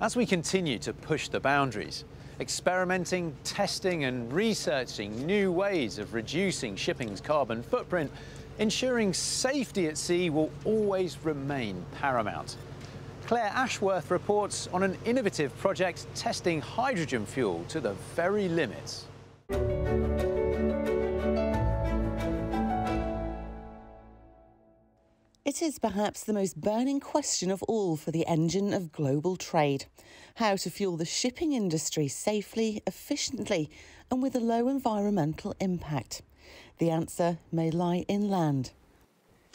As we continue to push the boundaries, experimenting, testing and researching new ways of reducing shipping's carbon footprint, ensuring safety at sea will always remain paramount. Claire Ashworth reports on an innovative project testing hydrogen fuel to the very limits. It is perhaps the most burning question of all for the engine of global trade how to fuel the shipping industry safely, efficiently, and with a low environmental impact. The answer may lie inland.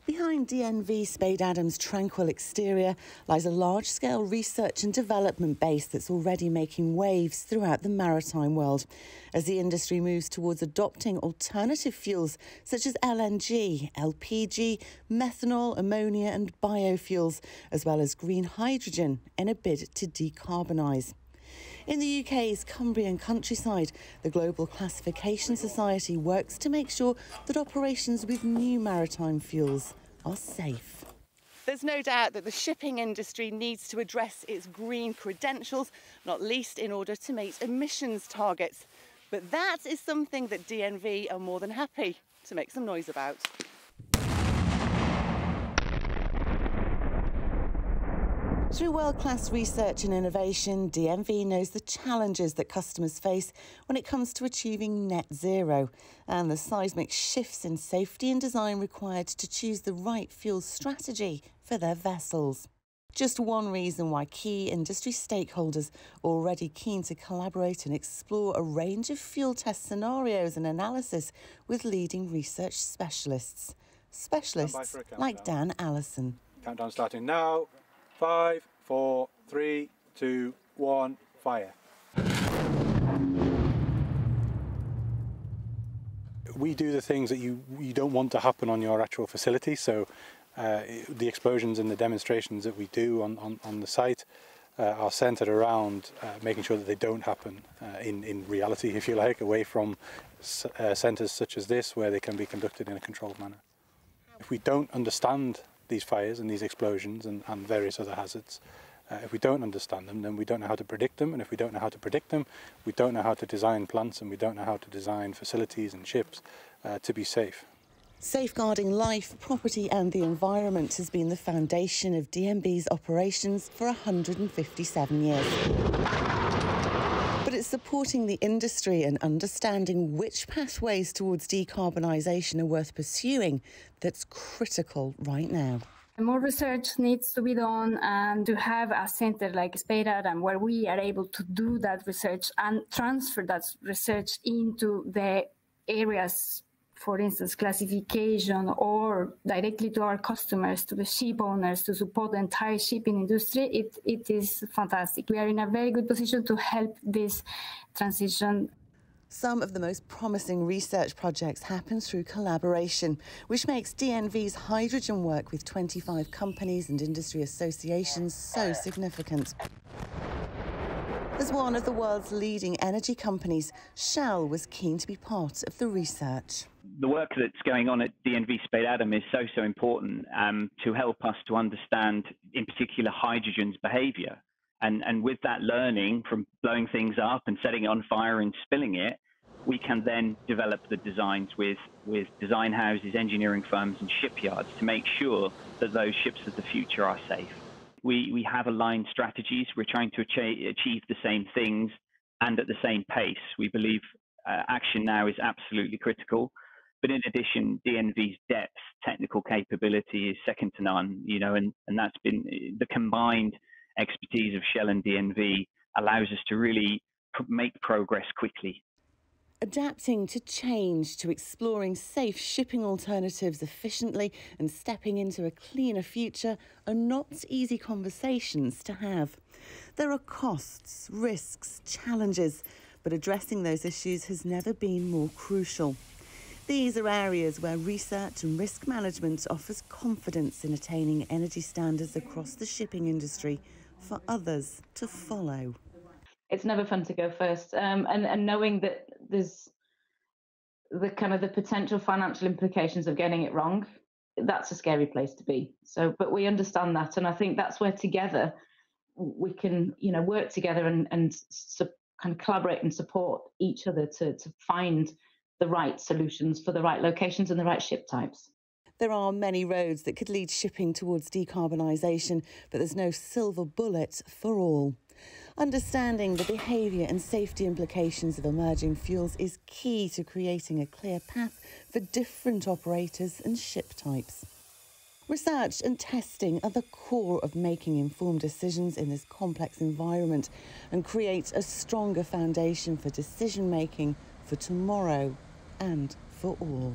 Behind DNV Spadeadam's tranquil exterior lies a large scale research and development base that's already making waves throughout the maritime world as the industry moves towards adopting alternative fuels such as LNG, LPG, methanol, ammonia, and biofuels, as well as green hydrogen in a bid to decarbonise. In the UK's Cumbrian countryside, the Global Classification Society works to make sure that operations with new maritime fuels are safe. There's no doubt that the shipping industry needs to address its green credentials, not least in order to meet emissions targets. But that is something that DNV are more than happy to make some noise about. Through world class research and innovation, DNV knows the challenges that customers face when it comes to achieving net zero and the seismic shifts in safety and design required to choose the right fuel strategy for their vessels. Just one reason why key industry stakeholders are already keen to collaborate and explore a range of fuel test scenarios and analysis with leading research specialists. Specialists like Dan Allison. Countdown starting now. Five, four, three, two, one, fire. We do the things that you, you don't want to happen on your actual facility. So uh, the explosions and the demonstrations that we do on, on, on the site uh, are centered around uh, making sure that they don't happen uh, in, in reality, if you like, away from uh, centers such as this where they can be conducted in a controlled manner. If we don't understand these fires and these explosions and, and various other hazards. Uh, if we don't understand them, then we don't know how to predict them. And if we don't know how to predict them, we don't know how to design plants and we don't know how to design facilities and ships uh, to be safe. Safeguarding life, property and the environment has been the foundation of DNV's operations for 157 years supporting the industry and understanding which pathways towards decarbonisation are worth pursuing that's critical right now. More research needs to be done and to have a center like Spadeadam where we are able to do that research and transfer that research into the areas for instance, classification or directly to our customers, to the ship owners, to support the entire shipping industry, it, it is fantastic. We are in a very good position to help this transition. Some of the most promising research projects happen through collaboration, which makes DNV's hydrogen work with 25 companies and industry associations so significant. As one of the world's leading energy companies, Shell was keen to be part of the research. The work that's going on at DNV Spadeadam is so, so important um, to help us to understand, in particular, hydrogen's behavior. And, and with that learning from blowing things up and setting it on fire and spilling it, we can then develop the designs with, with design houses, engineering firms, and shipyards to make sure that those ships of the future are safe we, we have aligned strategies. We're trying to achieve achieve the same things and at the same pace. We believe uh, action now is absolutely critical. But in addition, DNV's depth, technical capability is second to none, you know, and, and that's been the combined expertise of Shell and DNV allows us to really make progress quickly adapting to change, to exploring safe shipping alternatives efficiently and stepping into a cleaner future are not easy conversations to have. There are costs, risks, challenges, but addressing those issues has never been more crucial. These are areas where research and risk management offers confidence in attaining energy standards across the shipping industry for others to follow it's never fun to go first. Um, and and knowing that there's the kind of the potential financial implications of getting it wrong, that's a scary place to be. So, but we understand that, and I think that's where together we can, you know, work together and, and su- kind of collaborate and support each other to, to find the right solutions for the right locations and the right ship types. There are many roads that could lead shipping towards decarbonisation, but there's no silver bullet for all. Understanding the behaviour and safety implications of emerging fuels is key to creating a clear path for different operators and ship types. Research and testing are the core of making informed decisions in this complex environment and create a stronger foundation for decision making for tomorrow and for all.